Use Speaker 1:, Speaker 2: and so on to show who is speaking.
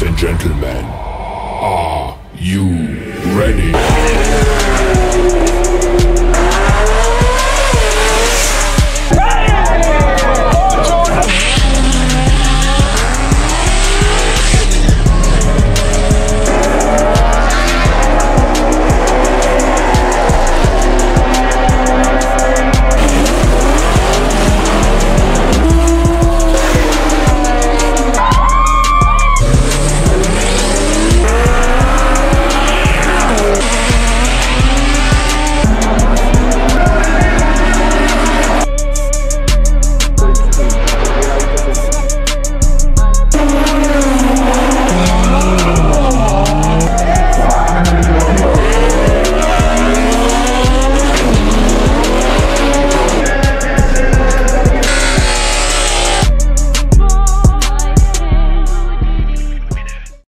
Speaker 1: Ladies and gentlemen, are you ready?